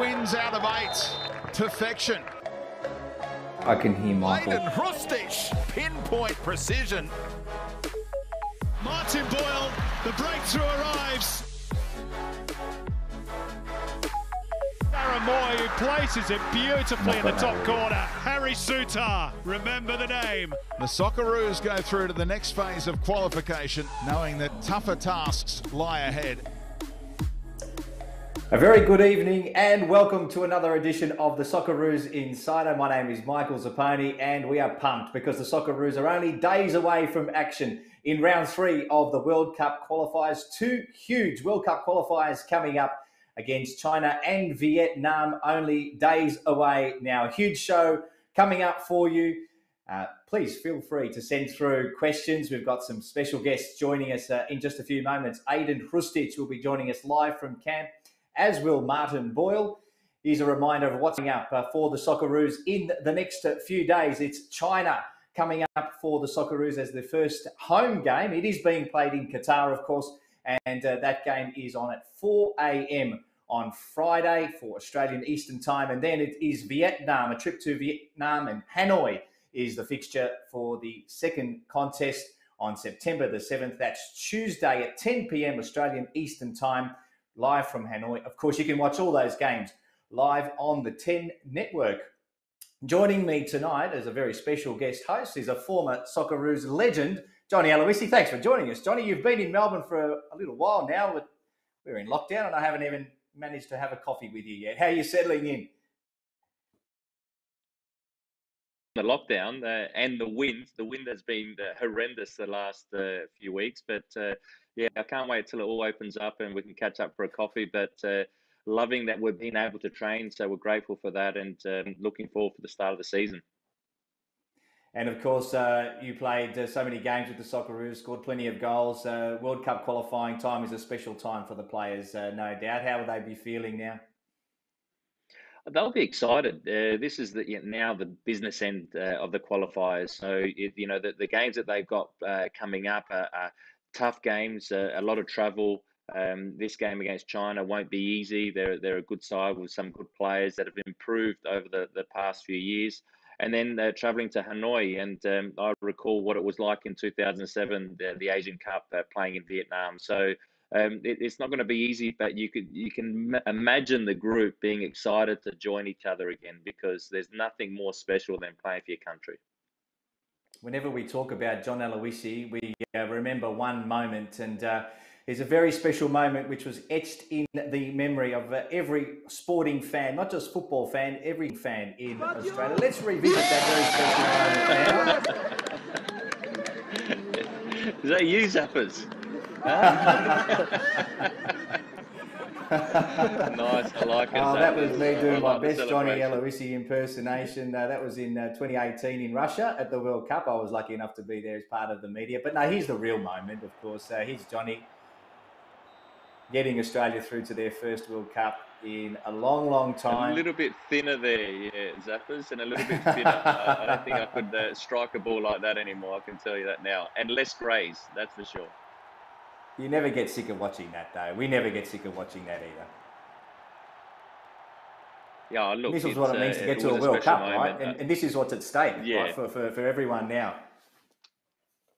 wins out of eight. Perfection. I can hear Michael. Ajdin Hrustic, pinpoint precision. Martin Boyle, the breakthrough arrives. Darren Mooy who places it beautifully in the top corner. Harry Souttar, remember the name. The Socceroos go through to the next phase of qualification, knowing that tougher tasks lie ahead. A very good evening and welcome to another edition of the Socceroos Insider. My name is Michael Zappone and we are pumped because the Socceroos are only days away from action in round three of the World Cup qualifiers. Two huge World Cup qualifiers coming up against China and Vietnam, only days away now. A huge show coming up for you. Uh, please feel free to send through questions. We've got some special guests joining us uh, in just a few moments. Ajdin Hrustic will be joining us live from camp as will Martin Boyle. Here's a reminder of what's coming up uh, for the Socceroos in the next uh, few days. It's China coming up for the Socceroos as their first home game. It is being played in Qatar, of course, and uh, that game is on at 4 a.m. on Friday for Australian Eastern Time. And then it is Vietnam, a trip to Vietnam and Hanoi is the fixture for the second contest on September the 7th. That's Tuesday at 10 p.m. Australian Eastern Time live from Hanoi. Of course, you can watch all those games live on the 10 network. Joining me tonight as a very special guest host is a former Socceroos legend, Johnny Aloisi. Thanks for joining us. Johnny, you've been in Melbourne for a, a little while now. We're in lockdown and I haven't even managed to have a coffee with you yet. How are you settling in? The lockdown uh, and the wind. The wind has been uh, horrendous the last uh, few weeks, but uh, yeah, I can't wait till it all opens up and we can catch up for a coffee. But uh, loving that we've been able to train, so we're grateful for that and um, looking forward for the start of the season. And of course, uh, you played so many games with the Socceroos, scored plenty of goals. World Cup qualifying time is a special time for the players, no doubt. How will they be feeling now? They'll be excited. Uh, this is the you know, now the business end uh, of the qualifiers. So it, you know the, the games that they've got coming up are, are tough games, a lot of travel. Um, this game against China won't be easy. They're they're a good side with some good players that have improved over the, the past few years. And then they're traveling to Hanoi, and um, I recall what it was like in 2007, the, the Asian Cup, uh, playing in Vietnam. So um, it, it's not going to be easy, but you could you can imagine the group being excited to join each other again because there's nothing more special than playing for your country whenever we talk about John Aloisi, we uh, remember one moment, and uh, it's a very special moment which was etched in the memory of uh, every sporting fan, not just football fan, every fan in but Australia. Let's revisit that very special moment. Is that you, Zappers? nice, I like it. Oh, that was me doing my best Johnny Aloisi impersonation. Uh, that was in uh, 2018 in Russia at the World Cup. I was lucky enough to be there as part of the media. But no, here's the real moment, of course. Uh, here's Johnny getting Australia through to their first World Cup in a long, long time. A little bit thinner there, yeah, Zappers, and a little bit thinner. I, I, don't think I could uh, strike a ball like that anymore. I can tell you that now. And less graze, that's for sure. You never get sick of watching that, though. We never get sick of watching that either. Yeah, look. This is what it means to uh, get to a World Cup, right? And, and, this is what's at stake yeah. right, for, for, for everyone now.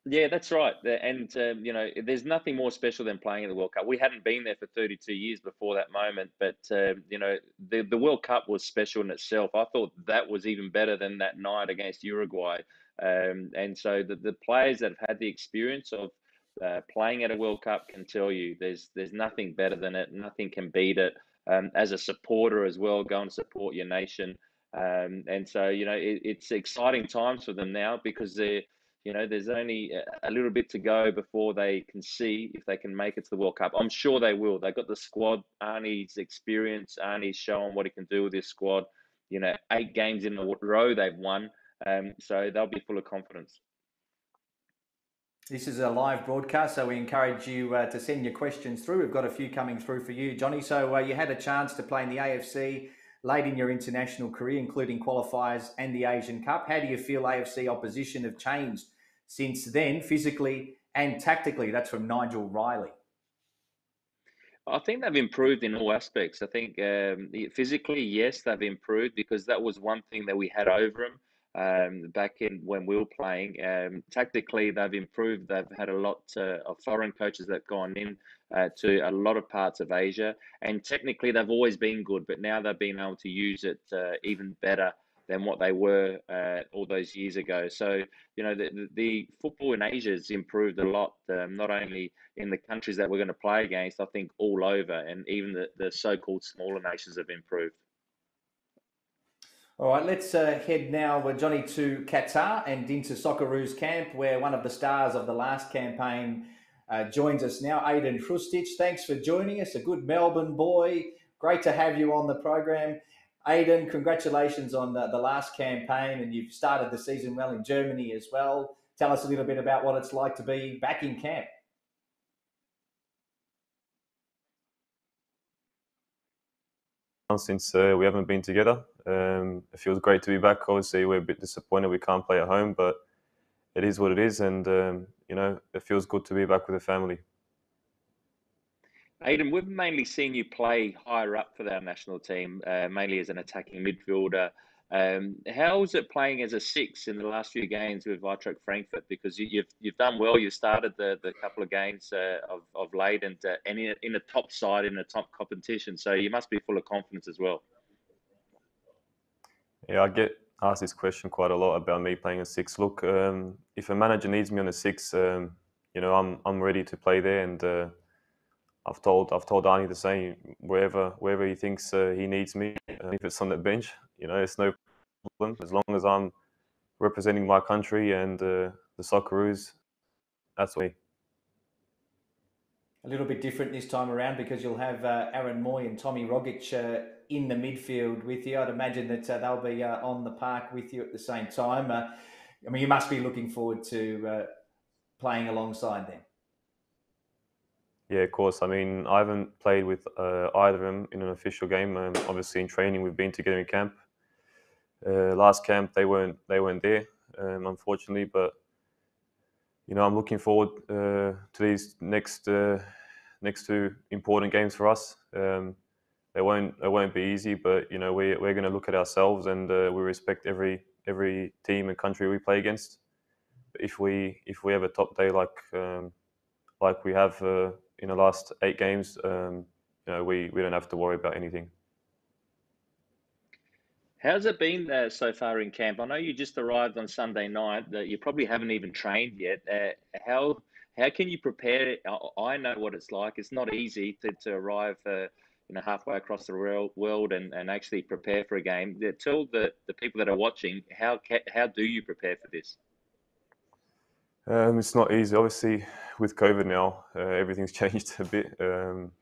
Yeah, that's right. And, um, you know, there's nothing more special than playing in the World Cup. We hadn't been there for 32 years before that moment, but, um, you know, the, the World Cup was special in itself. I thought that was even better than that night against Uruguay. Um, and so the, the players that have had the experience of uh, playing at a World Cup can tell you there's there's nothing better than it. Nothing can beat it. Um, as a supporter as well, go and support your nation. Um, and so you know it, it's exciting times for them now because they you know there's only a little bit to go before they can see if they can make it to the World Cup. I'm sure they will. They've got the squad. Arnie's experience. Arnie's shown what he can do with this squad. You know, eight games in a row they've won. Um, so they'll be full of confidence. This is a live broadcast, so we encourage you uh, to send your questions through. We've got a few coming through for you, Johnny. So uh, you had a chance to play in the AFC late in your international career, including qualifiers and the Asian Cup. How do you feel AFC opposition have changed since then, physically and tactically? That's from Nigel Riley. I think they've improved in all aspects. I think um, physically, yes, they've improved because that was one thing that we had over them um, back in when we were playing. Um, tactically, they've improved. They've had a lot uh, of foreign coaches that have gone in uh, to a lot of parts of Asia, and technically, they've always been good. But now they've been able to use it uh, even better than what they were uh, all those years ago. So, you know, the, the football in Asia has improved a lot, um, not only in the countries that we're going to play against, I think all over, and even the, the so called smaller nations have improved. All right, let's uh, head now, with Johnny, to Qatar and into Socceroos camp, where one of the stars of the last campaign uh, joins us now, Ajdin Hrustic. Thanks for joining us, a good Melbourne boy. Great to have you on the program. Ajdin, congratulations on the, the last campaign, and you've started the season well in Germany as well. Tell us a little bit about what it's like to be back in camp. Since uh, we haven't been together, um, it feels great to be back. Obviously, we're a bit disappointed we can't play at home, but it is what it is, and um, you know it feels good to be back with the family. Ajdin, we've mainly seen you play higher up for our national team, uh, mainly as an attacking midfielder. Um, how's it playing as a six in the last few games with Eintracht Frankfurt? Because you, have you've, you've done well. You started the, the couple of games uh, of, of late, and uh, and in, in a top side in a top competition, so you must be full of confidence as well. Yeah, I get asked this question quite a lot about me playing a six. Look, um, if a manager needs me on a six, um, you know, I'm I'm ready to play there, and uh, I've told I've told Arnie the same. Wherever wherever he thinks uh, he needs me, uh, if it's on the bench, you know, it's no problem as long as I'm representing my country and uh, the Socceroos. That's me. A little bit different this time around because you'll have uh, Aaron Mooy and Tommy Rogic uh, in the midfield with you. I'd imagine that uh, they'll be on the park with you at the same time. I mean, you must be looking forward to playing alongside them. Yeah, of course. I mean, I haven't played with uh, either of them in an official game. Um, obviously, in training, we've been together in camp. Uh, last camp, they weren't they weren't there, um, unfortunately. But you know, I'm looking forward uh, to these next uh, next two important games for us. Um, they won't they won't be easy, but you know, we we're going to look at ourselves and uh, we respect every every team and country we play against. But if we if we have a top day like um, like we have uh, in the last eight games, um, you know, we, we don't have to worry about anything. How's it been uh, so far in camp? I know you just arrived on Sunday night. That you probably haven't even trained yet. Uh, how how can you prepare? I know what it's like. It's not easy to, to arrive, uh, you know, halfway across the world and, and actually prepare for a game. Tell the, the people that are watching how how do you prepare for this? Um, it's not easy. Obviously, with COVID now, uh, everything's changed a bit. Um,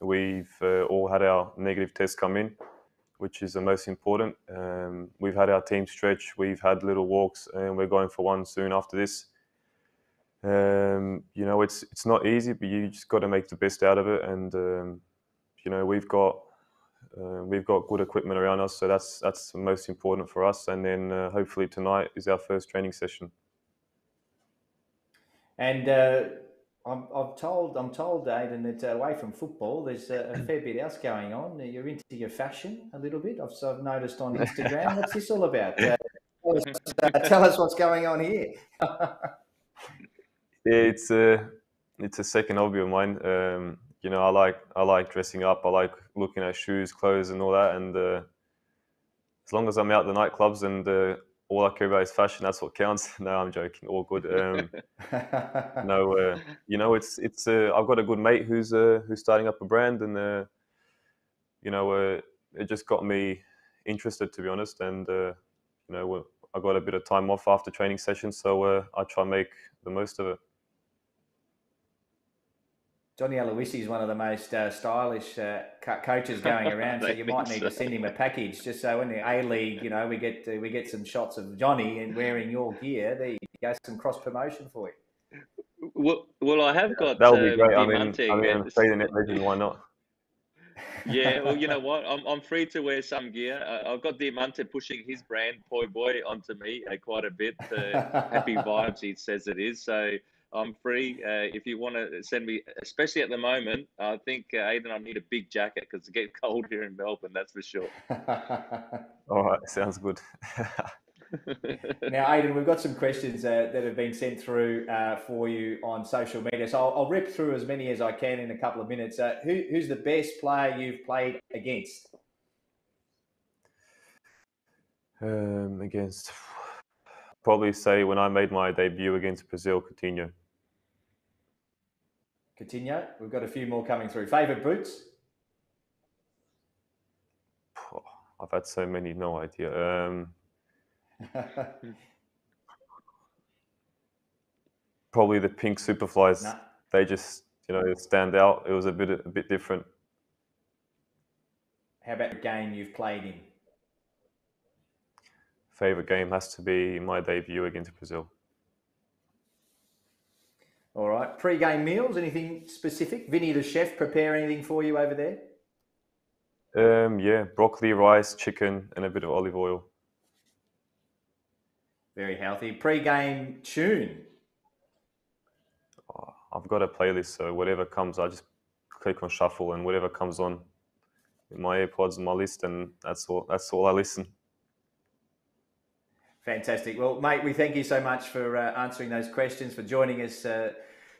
we've uh, all had our negative tests come in, which is the most important. Um, we've had our team stretch, we've had little walks, and we're going for one soon after this. Um, you know, it's it's not easy, but you just got to make the best out of it. And um, you know, we've got uh, we've got good equipment around us, so that's that's the most important for us. And then uh, hopefully tonight is our first training session. And uh, I'm, I'm, told, I'm told, Ajdin, that away from football, there's a, a, fair bit else going on. You're into your fashion a little bit. I've, I've noticed on Instagram. What's this all about? Uh, tell, us, uh, tell, us, what's going on here. yeah, it's a it's a second hobby of mine. Um, you know, I like I like dressing up. I like looking at shoes, clothes, and all that. And uh, as long as I'm out the nightclubs and uh, all I care about is fashion. That's what counts. no, I'm joking. All good. Um, no, uh, you know, it's it's. Uh, I've got a good mate who's uh, who's starting up a brand, and uh, you know, uh, it just got me interested, to be honest. And uh, you know, I got a bit of time off after training sessions, so I try and make the most of it. Johnny Aloisi is one of the most uh, stylish uh, coaches going around, so you might need so. to send him a package just so in the A League, you know, we get uh, we get some shots of Johnny and wearing your gear. There you go, some cross promotion for you. Well, well, I have got. That would be uh, great. I mean, I mean, Australian net legend. Why not? yeah, well, you know what? I'm, I'm free to wear some gear. Uh, I've got Diamanti pushing his brand, Poi Boy, onto me uh, quite a bit. Uh, happy vibes, he says it is. So I'm free. Uh, if you want to send me, especially at the moment, I think uh, Ajdin, I need a big jacket because it gets cold here in Melbourne. That's for sure. All right, sounds good. now, Ajdin, we've got some questions uh, that have been sent through uh, for you on social media. So I'll, I'll, rip through as many as I can in a couple of minutes. Uh, who, who's the best player you've played against? Um, against, probably say when I made my debut against Brazil, Coutinho. Coutinho, we've got a few more coming through. Favorite boots? I've had so many, no idea. Um, Probably the pink superflies. Nah. They just you know stand out. It was a bit a bit different. How about the game you've played in? Favorite game has to be my debut against Brazil. All right. Pre-game meals, anything specific? Vinny the chef prepare anything for you over there? Um, yeah, broccoli, rice, chicken, and a bit of olive oil. Very healthy. Pre-game tune. Oh, I've got a playlist, so whatever comes, I just click on shuffle, and whatever comes on in my AirPods and my list, and that's all. That's all I listen. Fantastic. Well, mate, we thank you so much for uh, answering those questions, for joining us uh,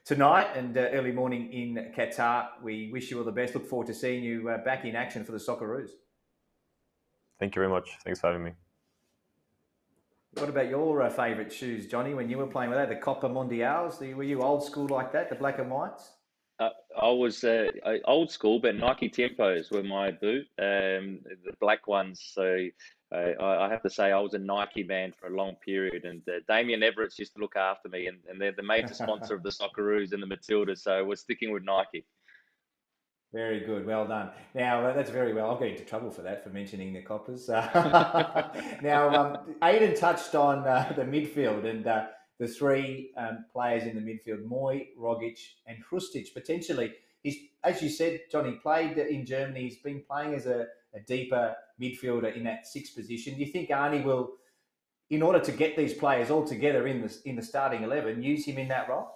tonight and uh, early morning in Qatar. We wish you all the best. Look forward to seeing you uh, back in action for the Socceroos. Thank you very much. Thanks for having me. What about your uh, favourite shoes, Johnny? When you were playing with that, the Copa Mundials, the, were you old school like that, the black and whites? Uh, I was uh, old school, but Nike Tiempos were my boot, um, the black ones. So uh, I, have to say I was a Nike man for a long period, and uh, Damien Everett used to look after me, and, and they're the major sponsor of the Socceroos and the Matildas. So we're sticking with Nike. Very good. Well done. Now, that's very well. I'll get into trouble for that, for mentioning the Coppers. now, um, Ajdin touched on uh, the midfield and uh, the three um, players in the midfield, Mooy, Rogic and Hrustic. Potentially, he's, as you said, Johnny played in Germany. He's been playing as a, a deeper midfielder in that sixth position. Do you think Arnie will, in order to get these players all together in the, in the starting 11, use him in that role?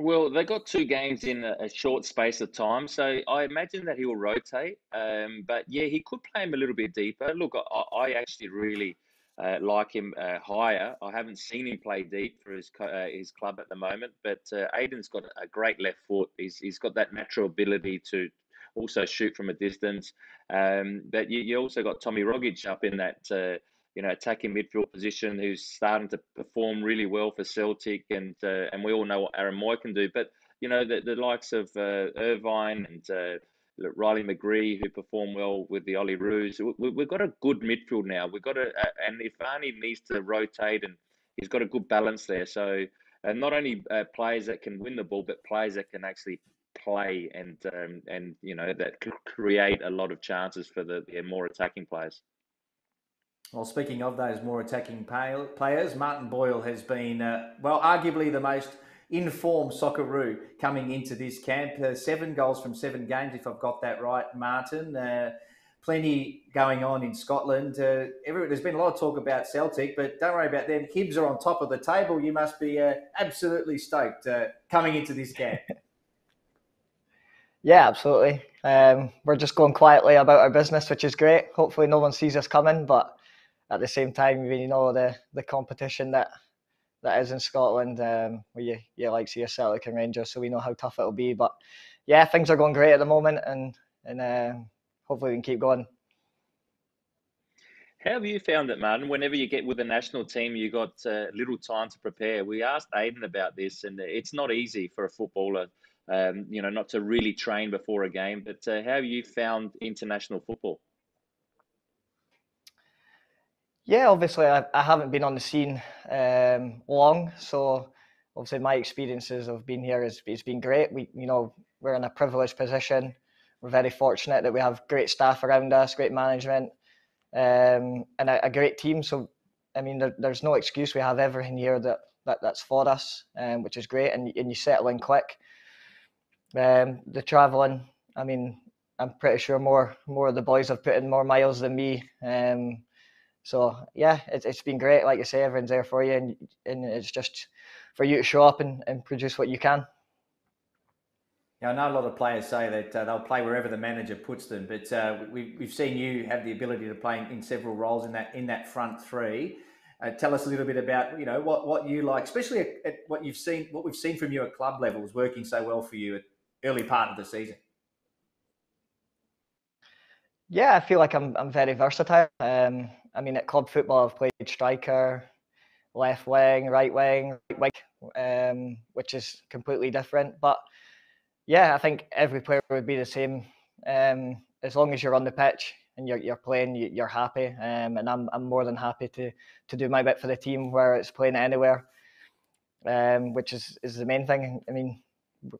Well, they got two games in a, a, short space of time, so I imagine that he will rotate. Um, but yeah, he could play him a little bit deeper. Look, I, I actually really uh, like him uh, higher. I haven't seen him play deep for his uh, his club at the moment, but uh, Ajdin's got a great left foot. He's he's got that natural ability to also shoot from a distance. Um, but you, you also got Tommy Rogic up in that uh, you know, attacking midfield position who's starting to perform really well for Celtic, and uh, and we all know what Aaron Mooy can do. But you know, the, the likes of uh, Irvine and uh, Riley McGree who perform well with the Olyroos, we, we've got a good midfield now. We've got a, and if Arnie needs to rotate, and he's got a good balance there. So, and not only uh, players that can win the ball, but players that can actually play and um, and you know that could create a lot of chances for the, more attacking players. Well, speaking of those more attacking players, Martin Boyle has been, uh, well, arguably the most informed Socceroo coming into this camp. Uh, seven goals from seven games, if I've got that right, Martin. Uh, plenty going on in Scotland. Uh, every, there's been a lot of talk about Celtic, but don't worry about them. Hibs are on top of the table. You must be uh, absolutely stoked uh, coming into this camp. Yeah, absolutely. Um, we're just going quietly about our business, which is great. Hopefully, no one sees us coming, but at the same time, we know the the competition that that is in Scotland, um, where you you like see a Celtic and Rangers, so we know how tough it'll be. But yeah, things are going great at the moment, and and um, hopefully we can keep going. How have you found it, Martin? Whenever you get with the national team, you got uh, little time to prepare. We asked Ajdin about this, and it's not easy for a footballer, um, you know, not to really train before a game. But uh, how have you found international football? Yeah, obviously I, I haven't been on the scene um, long, so obviously my experiences of being here has it's been great. We you know we're in a privileged position. We're very fortunate that we have great staff around us, great management, um, and a, a, great team. So I mean, there, there's no excuse. We have everything here that, that that's for us, um, which is great, and and you settle in quick. Um, the traveling, I mean, I'm pretty sure more more of the boys have put in more miles than me. Um, so yeah, it's it's been great. Like you say, everyone's there for you, and and it's just for you to show up and, and produce what you can. Yeah, I know a lot of players say that uh, they'll play wherever the manager puts them, but uh, we, we've seen you have the ability to play in, in several roles in that in that front three. Uh, tell us a little bit about you know what, what you like, especially at, at, what you've seen, what we've seen from you at club levels, working so well for you at early part of the season. Yeah, I feel like I'm I'm very versatile. Um, I mean, at club football, I've played striker, left wing, right wing, right wing, um, which is completely different. But yeah, I think every player would be the same. Um, as long as you're on the pitch and you're, you're playing, you, are happy. Um, and I'm, I'm more than happy to, to do my bit for the team, where it's playing anywhere, um, which is, is the main thing. I mean,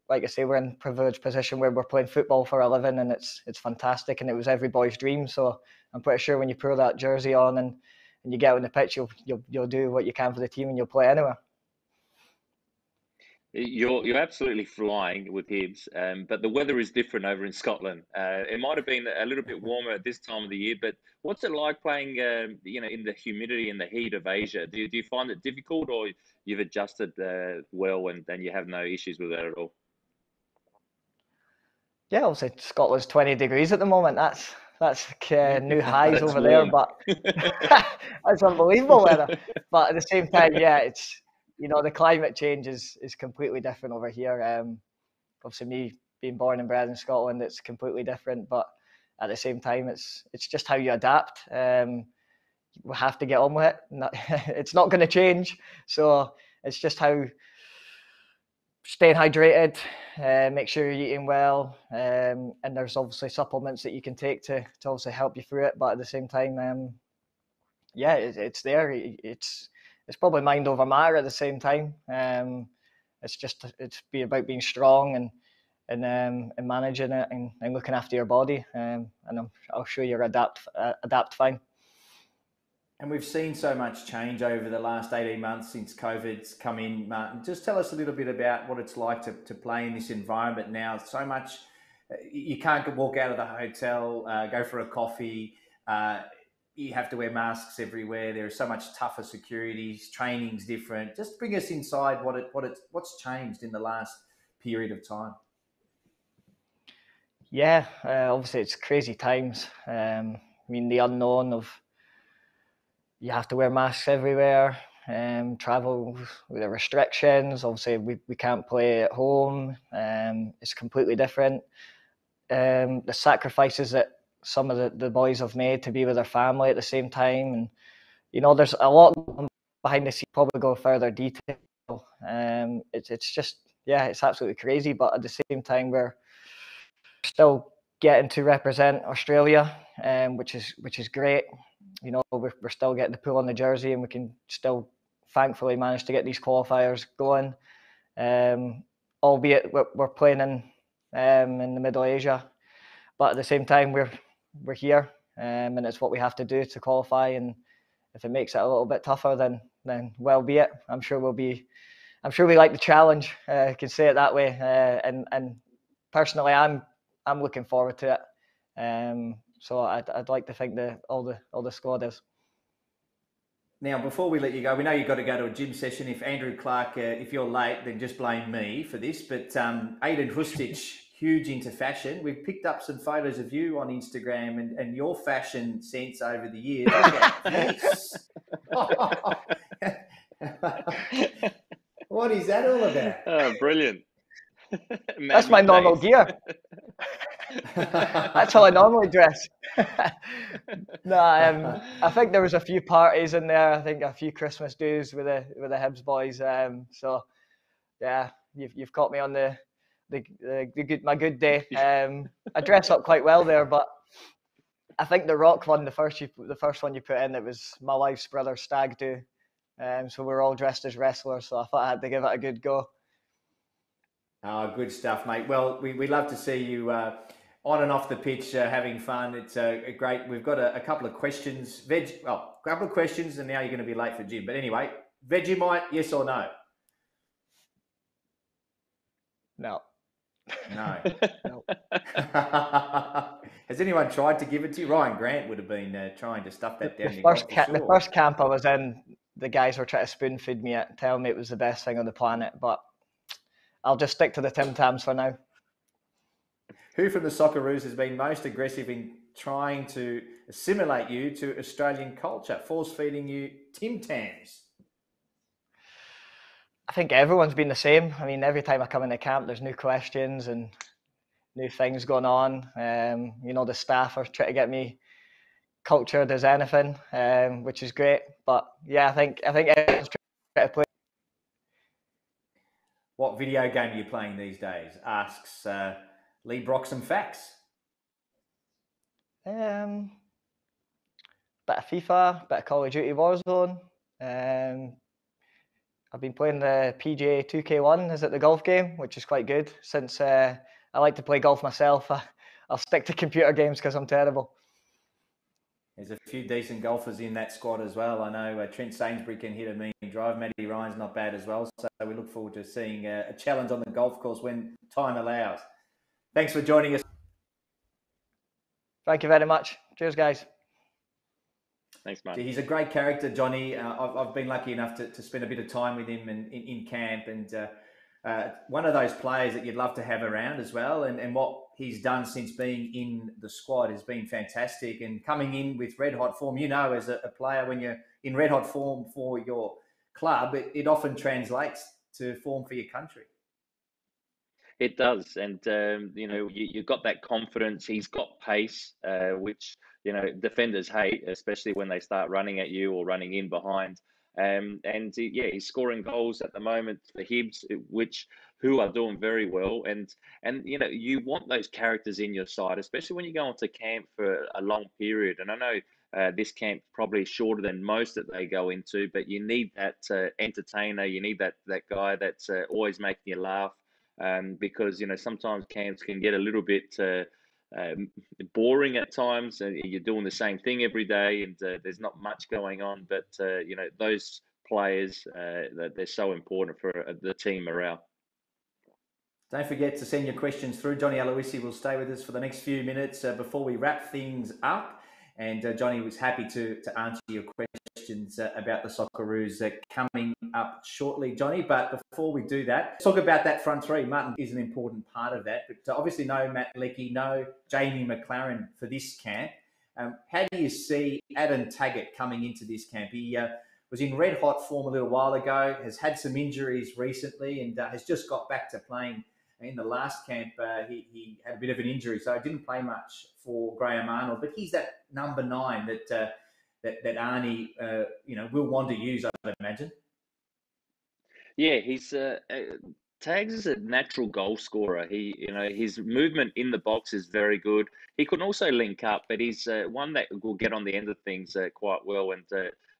like I say, we're in privileged position where we're playing football for a living, and it's it's fantastic, and it was every boy's dream. So I'm pretty sure when you put that jersey on and, and you get on the pitch, you'll, you'll you'll do what you can for the team, and you'll play anywhere. You're you're absolutely flying with Hibs, um, but the weather is different over in Scotland. Uh, it might have been a little bit warmer at this time of the year, but what's it like playing, um, you know, in the humidity and the heat of Asia? Do you, do you find it difficult, or you've adjusted uh, well and, and you have no issues with that at all? Yeah, I'll say Scotland's twenty degrees at the moment. That's that's uh, new highs over warm. there, but that's unbelievable weather. But at the same time, yeah, it's you know the climate change is is completely different over here. Um, obviously, me being born and bred in Scotland, it's completely different. But at the same time, it's it's just how you adapt. Um, we have to get on with it. It's not going to change. So it's just how staying hydrated, uh, make sure you're eating well, um, and there's obviously supplements that you can take to to also help you through it. But at the same time, um, yeah, it, it's there. It, it's it's probably mind over matter at the same time. Um, it's just it's be about being strong and and um, and managing it and, and looking after your body. Um, and I'm, I'll show you adapt uh, adapt fine. And we've seen so much change over the last 18 months since COVID's come in, Martin. Just tell us a little bit about what it's like to, to play in this environment now. So much, uh, you can't walk out of the hotel, uh, go for a coffee. Uh, you have to wear masks everywhere. There is so much tougher securities. Training's different. Just bring us inside what it what it's what's changed in the last period of time. Yeah, uh, obviously it's crazy times. Um, I mean the unknown of you have to wear masks everywhere. Um, travel with the restrictions. Obviously, we, we can't play at home. Um, it's completely different. Um, the sacrifices that some of the, the boys have made to be with their family at the same time. And, you know, there's a lot behind the scenes, probably go further detail. Um, it's, it's just, yeah, it's absolutely crazy. But at the same time, we're still getting to represent Australia, um, which is which is great. You know, we're, we're still getting the pull on the jersey, and we can still, thankfully, manage to get these qualifiers going. Um, albeit we're, we're playing in um, in the Middle Asia, but at the same time, we're we're here, um, and it's what we have to do to qualify. And if it makes it a little bit tougher, then then well be it. I'm sure we'll be. I'm sure we like the challenge. Uh, can say it that way. Uh, and and personally, I'm I'm looking forward to it. Um, so I'd, I'd like to think that all the all the squad is. Now, before we let you go, we know you've got to go to a gym session. If Andrew Clark, uh, if you're late, then just blame me for this. But um, Ajdin Hrustic huge into fashion. We've picked up some photos of you on Instagram and, and your fashion sense over the years. what is that all about? Oh, brilliant. That's my normal gear. That's how I normally dress. no, um, I think there was a few parties in there. I think a few Christmas dues with the with the Hibs boys. Um, so yeah, you've you've caught me on the the, the, the good my good day. Um, I dress up quite well there, but I think the rock one, the first you the first one you put in, it was my wife's brother's stag do. Um, so we are all dressed as wrestlers, so I thought I had to give it a good go. Oh, good stuff, mate. Well, we, we love to see you uh, on and off the pitch uh, having fun. It's uh, great. We've got a, a, couple of questions. Veg, well, a couple of questions, and now you're going to be late for gym. But anyway, Vegemite, yes or no? No. No. Has anyone tried to give it to you? Rhyan Grant would have been uh, trying to stuff that down. The first, ca- sure. the first camp I was in, the guys were trying to spoon feed me it, tell me it was the best thing on the planet. But I'll just stick to the Tim Tams for now. Who from the Socceroos has been most aggressive in trying to assimilate you to Australian culture, force feeding you Tim Tams? I think everyone's been the same. I mean, every time I come into camp, there's new questions and new things going on. Um, you know, the staff are trying to get me cultured as anything, um, which is great. But yeah, I think I think everyone's trying to play. What video game are you playing these days? Asks uh, Lee Broxham Facts. Um, bit of FIFA, bit of Call of Duty Warzone. Um, I've been playing the PGA 2K1. Is it the golf game, which is quite good. Since uh, I like to play golf myself, I, I'll stick to computer games because I'm terrible. There's a few decent golfers in that squad as well. I know uh, Trent Sainsbury can hit a mean drive. Matty Ryan's not bad as well. So we look forward to seeing uh, a challenge on the golf course when time allows. Thanks for joining us. Thank you very much. Cheers, guys. Thanks, mate. He's a great character, Johnny. Uh, I've, I've been lucky enough to, to spend a bit of time with him in, in, in camp, and uh, uh, one of those players that you'd love to have around as well. And, and what he's done since being in the squad has been fantastic. And coming in with red hot form, you know, as a, a player, when you're in red hot form for your club, it, it often translates to form for your country. It does, and um, you know you, you've got that confidence. He's got pace, uh, which you know defenders hate, especially when they start running at you or running in behind. Um, and yeah, he's scoring goals at the moment for Hibs, which who are doing very well. And and you know you want those characters in your side, especially when you go into camp for a long period. And I know uh, this camp probably shorter than most that they go into, but you need that uh, entertainer. You need that that guy that's uh, always making you laugh um, because you know sometimes camps can get a little bit uh, um, boring at times, and you're doing the same thing every day, and uh, there's not much going on. But uh, you know those players, uh, they're so important for uh, the team morale. Don't forget to send your questions through. Johnny Aloisi will stay with us for the next few minutes uh, before we wrap things up. And Johnny was happy to, to answer your questions uh, about the Socceroos coming up shortly, Johnny. But before we do that, let's talk about that front three. Martin is an important part of that. But uh, obviously, no Matt Leckie, no Jamie Maclaren for this camp. Um, how do you see Adam Taggart coming into this camp? He uh, was in red hot form a little while ago, has had some injuries recently, and uh, has just got back to playing in the last camp, uh, he, he had a bit of an injury, so didn't play much for Graham Arnold. But he's that number nine that uh, that that Arnie, uh, you know, will want to use. I'd imagine. Yeah, he's uh, uh, Tags is a natural goal scorer. He, you know, his movement in the box is very good. He can also link up, but he's uh, one that will get on the end of things quite well. And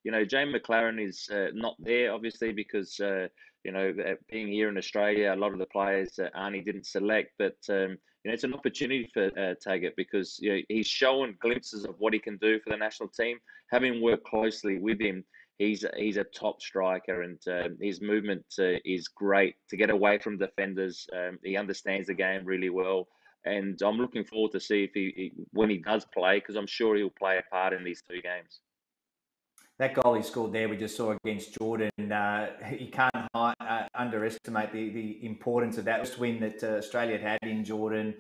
you know, James Maclaren is not there obviously because you know, uh, being here in Australia, a lot of the players uh, Arnie didn't select, but um, you know, it's an opportunity for uh, Taggart because you know, he's shown glimpses of what he can do for the national team. Having worked closely with him, he's he's a top striker, and uh, his movement uh, is great to get away from defenders. Um, he understands the game really well, and I'm looking forward to see if he, he when he does play, because I'm sure he'll play a part in these two games that goal he scored there, we just saw against Jordan. Uh, you can't uh, underestimate the, the importance of that win that uh, Australia had had in Jordan.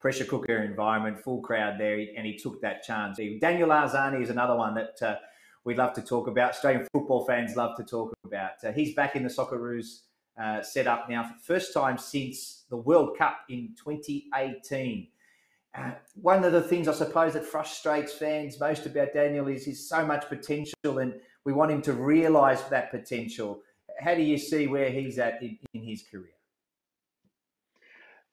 Pressure cooker environment, full crowd there, and he took that chance. Daniel Arzani is another one that uh, we love to talk about. Australian football fans love to talk about. Uh, he's back in the Socceroos uh, set up now for the first time since the World Cup in 2018. One of the things I suppose that frustrates fans most about Daniel is he's so much potential, and we want him to realise that potential. How do you see where he's at in, in his career?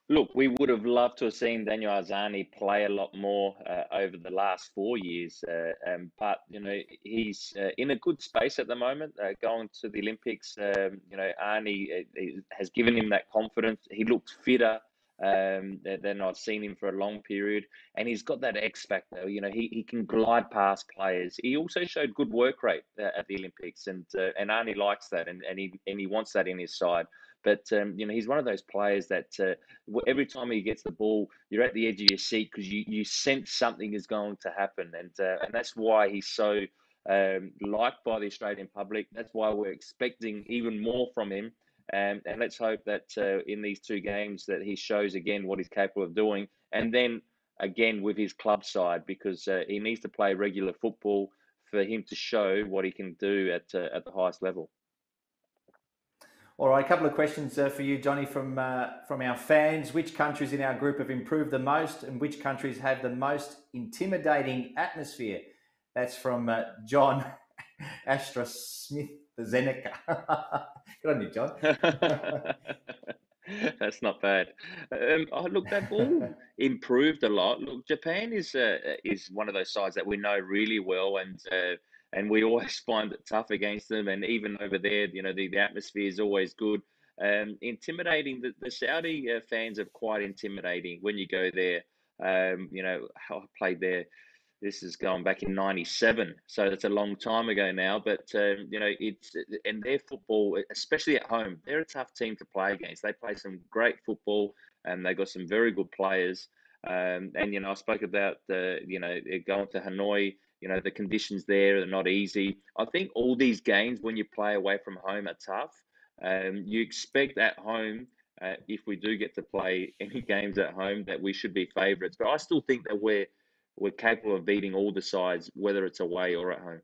Look, we would have loved to have seen Daniel Arzani play a lot more uh, over the last four years, uh, um, but you know he's uh, in a good space at the moment. Uh, going to the Olympics, um, you know Arnie uh, has given him that confidence. He looks fitter um, than I've seen him for a long period. And he's got that X factor. You know, he, he can glide past players. He also showed good work rate uh, at the Olympics, and uh, and Arnie likes that, and, and he and he wants that in his side. But um, you know, he's one of those players that uh, every time he gets the ball, you're at the edge of your seat because you, you sense something is going to happen, and uh, and that's why he's so um, liked by the Australian public. That's why we're expecting even more from him. Um, and let's hope that uh, in these two games that he shows again what he's capable of doing. And then again with his club side because uh, he needs to play regular football for him to show what he can do at uh, at the highest level. All right, a couple of questions uh, for you, Johnny, from uh, from our fans. Which countries in our group have improved the most, and which countries have the most intimidating atmosphere? That's from uh, John Astra Smith, the Zeneca. Good on you, John. That's not bad. Um, oh, look, they've all improved a lot. Look, Japan is uh, is one of those sides that we know really well, and uh, and we always find it tough against them. And even over there, you know, the, the atmosphere is always good. Um, intimidating. The, the Saudi uh, fans are quite intimidating when you go there. Um, you know, I played there this is going back in 97 so it's a long time ago now but um, you know it's and their football especially at home they're a tough team to play against. They play some great football and they got some very good players um, and you know i spoke about the you know going to hanoi you know the conditions there are not easy. I think all these games when you play away from home are tough. Um, you expect at home uh, if we do get to play any games at home that we should be favourites but i still think that we're we're capable of beating all the sides, whether it's away or at home.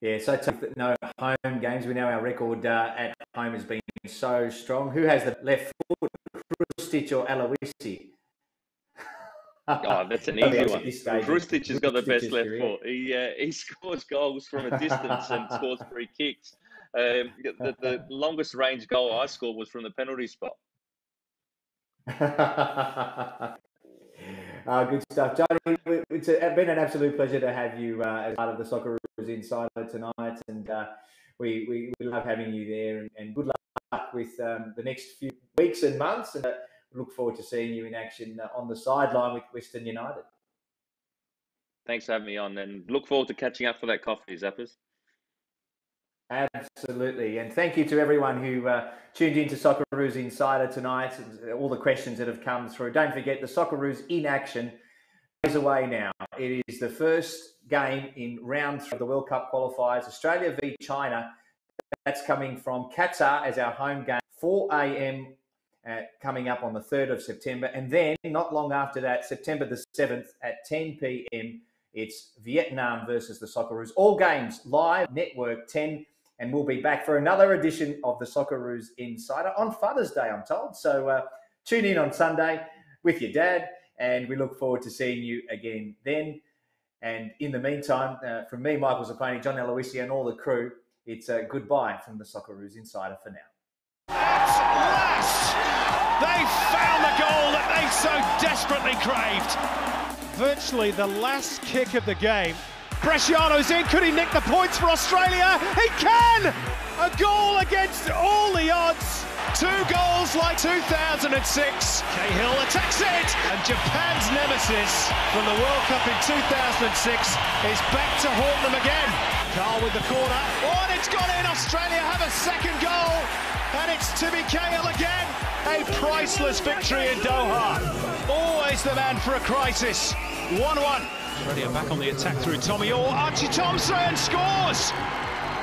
Yeah, so no home games. We know our record uh, at home has been so strong. Who has the left foot, Hrustic or Aloisi? oh, that's an easy one. Hrustic has got the best left foot. He uh, he scores goals from a distance and scores free kicks. Um, the, the longest range goal I scored was from the penalty spot. Uh, good stuff, Johnny. It's been an absolute pleasure to have you uh, as part of the Socceroos Insider tonight, and uh, we, we, we love having you there. And, and good luck with um, the next few weeks and months, and uh, look forward to seeing you in action uh, on the sideline with Western United. Thanks for having me on, and look forward to catching up for that coffee, Zappers. Absolutely. And thank you to everyone who uh, tuned in to Socceroos Insider tonight, all the questions that have come through. Don't forget the Socceroos in action is away now. It is the first game in round three of the World Cup qualifiers, Australia v China. That's coming from Qatar as our home game, 4 a.m. Uh, coming up on the 3rd of September. And then, not long after that, September the 7th at 10 p.m., it's Vietnam versus the Socceroos. All games live, network 10 and we'll be back for another edition of the Socceroos Insider on Father's Day, I'm told. So uh, tune in on Sunday with your dad, and we look forward to seeing you again then. And in the meantime, uh, from me, Michael Zappone, John Aloisi, and all the crew, it's a goodbye from the Socceroos Insider for now. At last, they found the goal that they so desperately craved. Virtually the last kick of the game Bresciano's in. Could he nick the points for Australia? He can! A goal against all the odds. Two goals like 2006. Cahill attacks it. And Japan's nemesis from the World Cup in 2006 is back to haunt them again. Carl with the corner. Oh, and it's gone in. Australia have a second goal. And it's Timmy Cahill again. A priceless victory in Doha. Always the man for a crisis. 1-1. Australia back on the attack through Tommy Oar. Archie Thompson scores!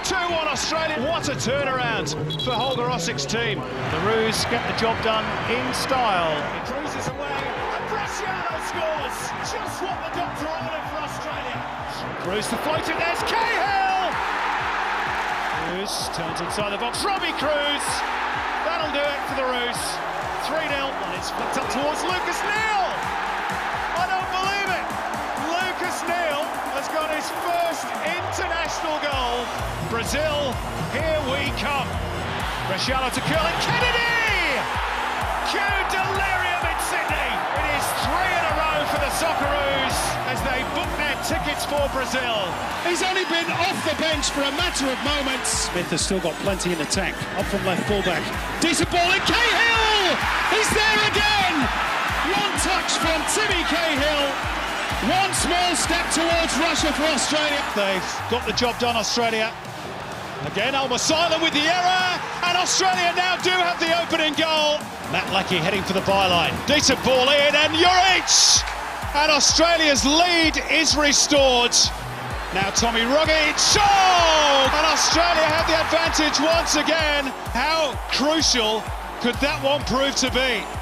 2-1 Australia. What a turnaround for Holger Osieck's team. The Roos get the job done in style. He cruises away and Bresciano scores! Just what the doctor ordered for Australia. Kruse the floating, there's Cahill! Kruse turns inside the box. Robbie Kruse! That'll do it for the Roos. 3-0 and it's flicked up towards Lucas Neill! His first international goal. Brazil, here we come. Bresciano to Curlin Kennedy! Cue delirium in Sydney. It is three in a row for the Socceroos as they book their tickets for Brazil. He's only been off the bench for a matter of moments. Smith has still got plenty in the tank. Up from left fullback. Decent ball in Cahill! He's there again! One touch from Timmy Cahill. One small step towards Russia for Australia. They've got the job done, Australia. Again, Alma Silent with the error, and Australia now do have the opening goal. Matt Leckie heading for the byline. Decent ball in, and Juric! And Australia's lead is restored. Now Tommy Rogic, oh! And Australia have the advantage once again. How crucial could that one prove to be?